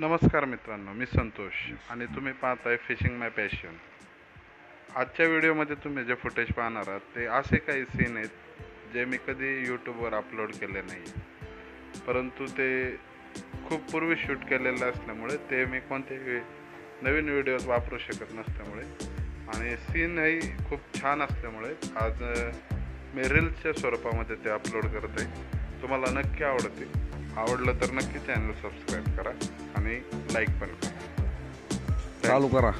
नमस्कार मित्रांनो मी संतोष आणि तुम्ही पाहत आहे फिशिंग माय पॅशन आजच्या व्हिडिओमध्ये तुम्ही जे फुटेज पाहणार आहात ते असे काही सीन आहेत जे मी कधी यूट्यूबवर अपलोड केले नाही. परंतु ते खूप पूर्वी शूट केलेलं असल्यामुळे ते मी कोणत्याही नवीन व्हिडिओत वापरू शकत नसल्यामुळे आणि सीनही खूप छान असल्यामुळे आज मी रील्सच्या स्वरूपामध्ये ते अपलोड करत आहे. तुम्हाला नक्की आवडते आवडलं तर नक्की चॅनल सबस्क्राईब करा आणि लाईक पण करा. चालू करा.